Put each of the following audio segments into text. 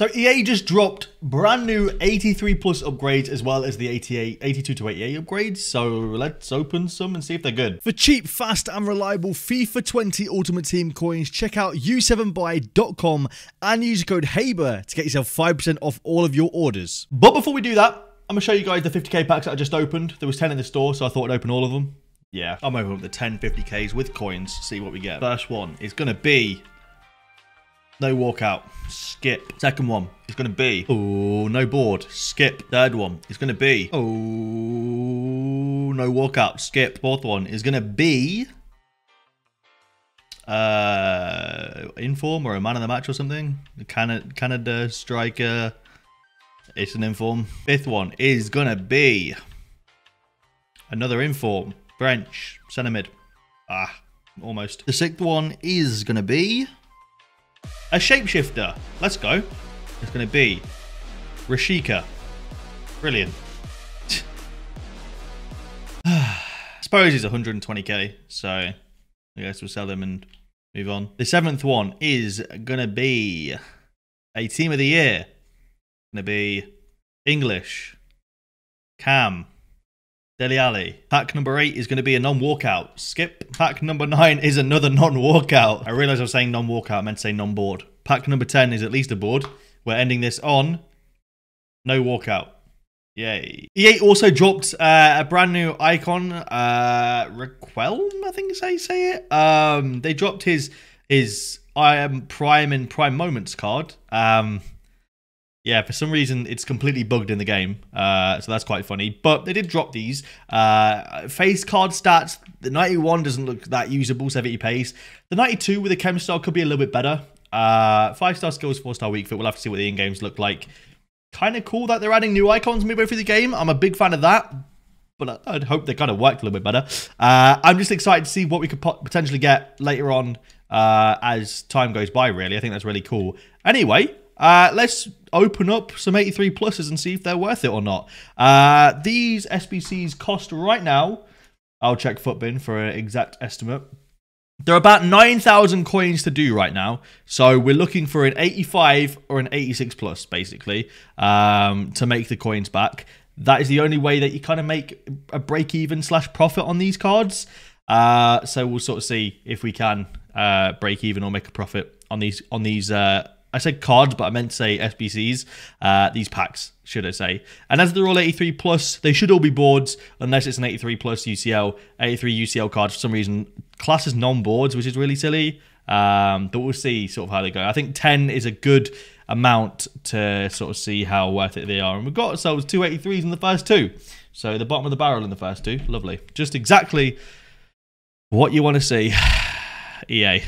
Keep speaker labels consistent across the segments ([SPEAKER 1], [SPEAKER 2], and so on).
[SPEAKER 1] So EA just dropped brand new 83 plus upgrades as well as the 88, 82 to 88 upgrades. So let's open some and see if they're good. For cheap, fast and reliable FIFA 20 Ultimate Team coins, check out u7buy.com and use code HABER to get yourself 5% off all of your orders. But before we do that, I'm going to show you guys the 50k packs that I just opened. There was 10 in the store, so I thought I'd open all of them. Yeah, I'm opening up the 10 50ks with coins, see what we get. First one is going to be no walkout. Skip. Second one is going to be, oh, no board. Skip. Third one is going to be, oh, no walkout. Skip. Fourth one is going to be, uh, inform or a man of the match or something. Canada, Canada striker. It's an inform. Fifth one is going to be another inform. French. Centre mid. Ah, almost. The sixth one is going to be a shapeshifter. Let's go. It's going to be Rashica. Brilliant. I suppose he's 120k, so I guess we'll sell him and move on. The seventh one is going to be a team of the year. Going to be English, Cam, Dele Alli. Pack number eight is going to be a non-walkout. Skip. Pack number nine is another non-walkout. I realize I was saying non-walkout. I meant to say non-board. Pack number 10 is at least a board. We're ending this on no walkout. Yay. EA also dropped uh, a brand new icon, uh, Riquelme, I think is how you say it. Um, they dropped his his I am Prime in Prime Moments card. Um, yeah, for some reason it's completely bugged in the game, uh, so that's quite funny. But they did drop these. Uh, face card stats, the 91 doesn't look that usable, 70 pace. The 92 with the chem star could be a little bit better. Uh, five star skills, four star weak foot. We'll have to see what the in games look like. Kind of cool that they're adding new icons midway through the game. I'm a big fan of that, but I'd hope they kind of worked a little bit better. Uh, I'm just excited to see what we could potentially get later on uh, as time goes by. Really, I think that's really cool. Anyway, uh, let's open up some 83 pluses and see if they're worth it or not. Uh, these SBCs cost right now. I'll check Futbin for an exact estimate. There are about 9,000 coins to do right now. So we're looking for an 85 or an 86 plus, basically, um, to make the coins back. That is the only way that you kind of make a break even slash profit on these cards. Uh, so we'll sort of see if we can uh, break even or make a profit on these on these uh, I said cards, but I meant to say SBCs. Uh, these packs, should I say. And as they're all 83 plus, they should all be boards, unless it's an 83 plus UCL. 83 UCL cards, for some reason, class as non-boards, which is really silly. Um, but we'll see sort of how they go. I think 10 is a good amount to sort of see how worth it they are. And we've got ourselves two 83s in the first two. So the bottom of the barrel in the first two. Lovely. Just exactly what you want to see. EA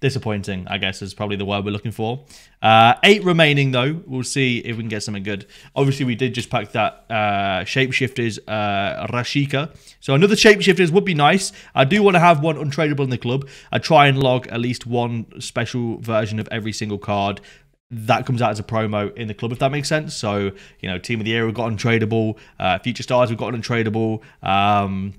[SPEAKER 1] disappointing, I guess, is probably the word we're looking for. Uh, eight remaining, though. We'll see if we can get something good. Obviously, we did just pack that uh, Shapeshifters uh, Rashica. So another Shapeshifters would be nice. I do want to have one untradeable in the club. I try and log at least one special version of every single card that comes out as a promo in the club, if that makes sense. So, you know, Team of the Year, we've got untradeable. Uh, Future Stars, we've got untradeable. Um,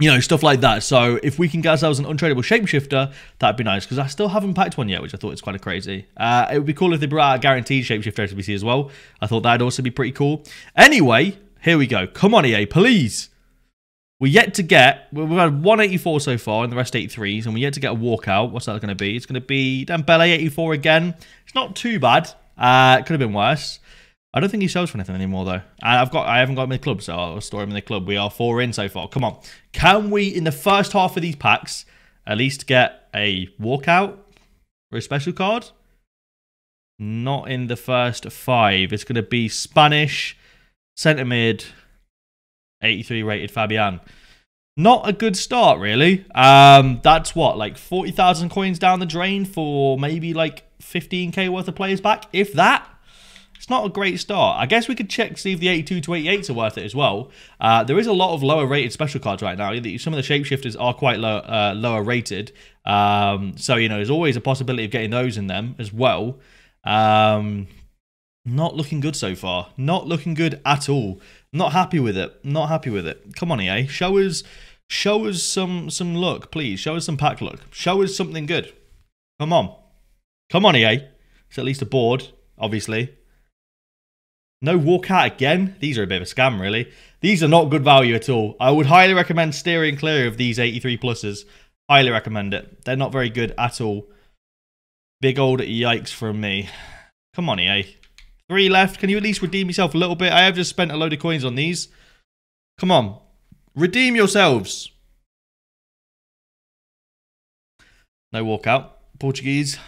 [SPEAKER 1] you know, stuff like that. So if we can get ourselves an untradeable shapeshifter, that'd be nice because I still haven't packed one yet, which I thought was kind of crazy. Uh, it would be cool if they brought out a guaranteed shapeshifter SBC as well. I thought that'd also be pretty cool. Anyway, here we go. Come on, EA, please. We're yet to get, we've had 184 so far and the rest 83s, and we're yet to get a walkout. What's that going to be? It's going to be Dembele 84 again. It's not too bad. Uh, it could have been worse. I don't think he sells for anything anymore though. I've got I haven't got him in the club, so I'll store him in the club. We are four in so far. Come on. Can we in the first half of these packs at least get a walkout or a special card? Not in the first five. It's gonna be Spanish, centre mid, 83 rated Fabian. Not a good start, really. Um, that's what, like 40,000 coins down the drain for maybe like 15k worth of players back, if that. It's not a great start. I guess we could check see if the 82 to 88s are worth it as well. Uh, there is a lot of lower rated special cards right now. Some of the shapeshifters are quite low, uh, lower rated. Um, so, you know, there's always a possibility of getting those in them as well. Um, not looking good so far. Not looking good at all. Not happy with it. Not happy with it. Come on, EA. Show us, show us some some luck, please. Show us some pack luck. Show us something good. Come on. Come on, EA. It's at least a board. obviously. No walkout again. These are a bit of a scam, really. These are not good value at all. I would highly recommend steering clear of these 83 pluses. Highly recommend it. They're not very good at all. Big old yikes from me. Come on, EA. Three left. Can you at least redeem yourself a little bit? I have just spent a load of coins on these. Come on. Redeem yourselves. No walkout. Portuguese.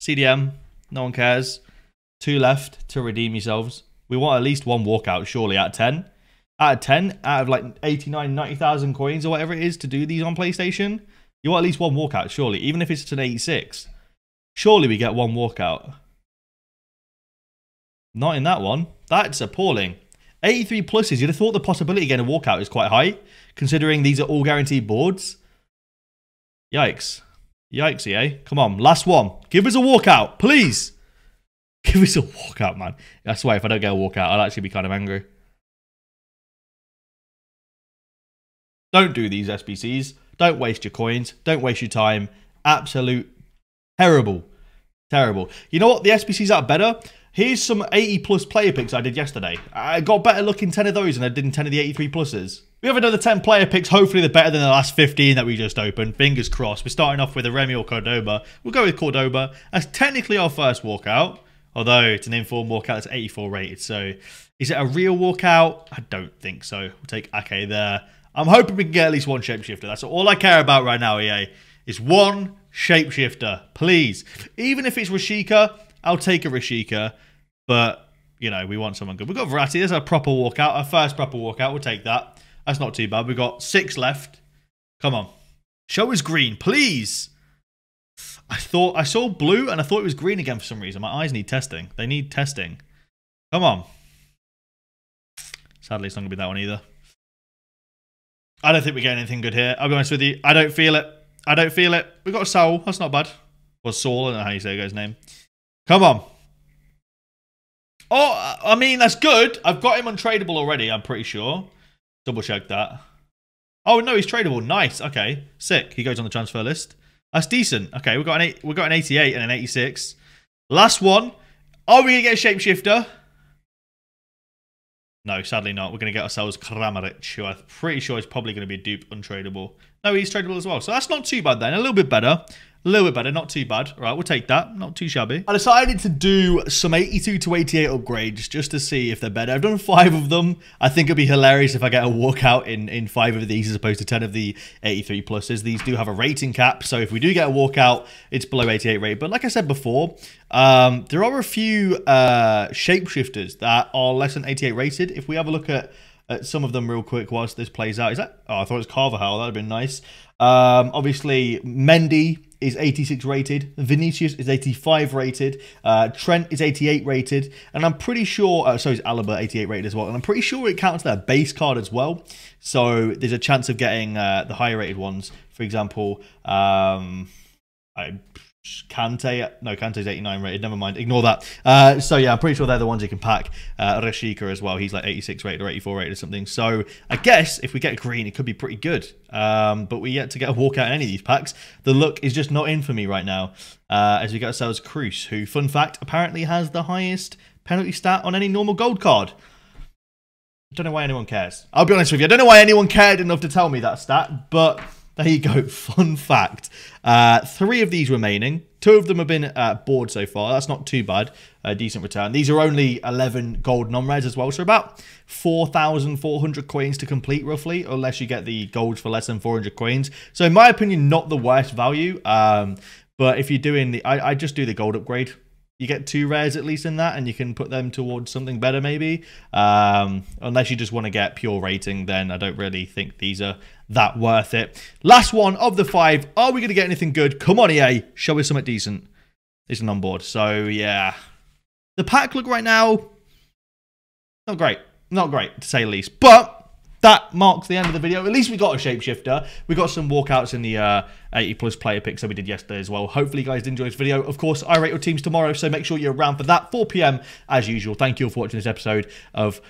[SPEAKER 1] CDM. No one cares. Two left to redeem yourselves. We want at least one walkout, surely, at 10. Out of 10, out of like 89, 90,000 coins or whatever it is to do these on PlayStation, you want at least one walkout, surely, even if it's an 86. Surely we get one walkout. Not in that one. That's appalling. 83 pluses, you'd have thought the possibility of getting a walkout is quite high, considering these are all guaranteed boards. Yikes. Yikes, EA. Come on, last one. Give us a walkout, please. Give us a walkout, man. I swear, if I don't get a walkout, I'll actually be kind of angry. Don't do these SBCs. Don't waste your coins. Don't waste your time. Absolute terrible. Terrible. You know what? The SBCs are better. Here's some 80 plus player picks I did yesterday. I got better looking 10 of those than I did in 10 of the 83 pluses. We have another 10 player picks. Hopefully, they're better than the last 15 that we just opened. Fingers crossed. We're starting off with a Remy or Cordoba. We'll go with Cordoba That's technically our first walkout. Although it's an inform walkout, it's 84 rated. So is it a real walkout? I don't think so. We'll take Ake there. I'm hoping we can get at least one shapeshifter. That's all I care about right now, EA. Is one shapeshifter, please. Even if it's Rashica, I'll take a Rashica. But, you know, we want someone good. We've got Verratti. There's a proper walkout. Our first proper walkout. We'll take that. That's not too bad. We've got six left. Come on. Show us green, please. I thought I saw blue and I thought it was green again for some reason. My eyes need testing. They need testing. Come on. Sadly, it's not going to be that one either. I don't think we get anything good here. I'll be honest with you. I don't feel it. I don't feel it. We got a Saul. That's not bad. Or Saul. I don't know how you say the guy's name. Come on. Oh, I mean, that's good. I've got him untradeable already, I'm pretty sure. Double check that. Oh, no, he's tradable. Nice. Okay. Sick. He goes on the transfer list. That's decent. Okay, we've got an eight, we've got an 88 and an 86. Last one. Are we to get a shapeshifter? No, sadly not. We're to get ourselves Kramaric, who I'm pretty sure is probably to be a dupe untradeable. No, he's tradable as well. So that's not too bad then. A little bit better. A little bit better, not too bad. All right, we'll take that. Not too shabby. I decided to do some 82 to 88 upgrades just to see if they're better. I've done five of them. I think it'd be hilarious if I get a walkout in, in five of these as opposed to 10 of the 83 pluses. These do have a rating cap, so if we do get a walkout, it's below 88 rate. But like I said before, um, there are a few uh, shapeshifters that are less than 88 rated. If we have a look at at some of them real quick whilst this plays out. Is that? Oh, I thought it was Carvajal. That'd have been nice. Um, obviously, Mendy is 86 rated. Vinicius is 85 rated. Uh, Trent is 88 rated. And I'm pretty sure, uh, so is Alaba 88 rated as well. And I'm pretty sure it counts their base card as well. So there's a chance of getting uh, the higher rated ones. For example, um, I Kante, no, Kante's 89 rated. Never mind, ignore that. Uh, so yeah, I'm pretty sure they're the ones you can pack. Uh, Rashica as well. He's like 86 rated or 84 rated or something. So I guess if we get green, it could be pretty good. Um, but we yet to get a walkout in any of these packs. The look is just not in for me right now. Uh, as we get ourselves Kruse, who, fun fact, apparently has the highest penalty stat on any normal gold card. I don't know why anyone cares. I'll be honest with you. I don't know why anyone cared enough to tell me that stat, but there you go. Fun fact. Uh, three of these remaining. Two of them have been uh, bored so far. That's not too bad. A decent return. These are only 11 gold non-res as well. So about 4,400 coins to complete roughly. Unless you get the golds for less than 400 coins. So in my opinion, not the worst value. Um, but if you're doing the... I, I just do the gold upgrade you get two rares at least in that and you can put them towards something better maybe um, unless you just want to get pure rating then i don't really think these are that worth it last one of the five are we going to get anything good come on ea show us something decent isn't on board so yeah the pack look right now not great not great to say the least but that marks the end of the video. At least we got a shapeshifter. We got some walkouts in the uh, 80 plus player picks that we did yesterday as well. Hopefully you guys did enjoy this video. Of course, I rate your teams tomorrow, so make sure you're around for that. 4 p.m. as usual. Thank you all for watching this episode of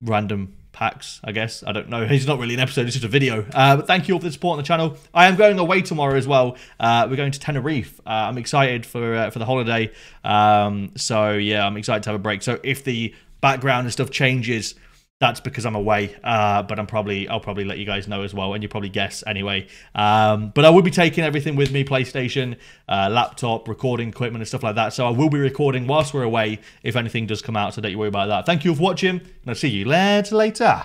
[SPEAKER 1] Random hacks, I guess. I don't know. It's not really an episode, it's just a video. Uh, but thank you all for the support on the channel. I am going away tomorrow as well. Uh, we're going to Tenerife. Uh, I'm excited for uh, for the holiday. Um, so, yeah, I'm excited to have a break. So, if the background and stuff changes, that's because I'm away. Uh, but I'm probably I'll probably let you guys know as well, and you probably guess anyway. Um, but I will be taking everything with me: PlayStation, uh, laptop, recording equipment, and stuff like that. So I will be recording whilst we're away if anything does come out. So don't you worry about that. Thank you for watching, and I'll see you later. Later.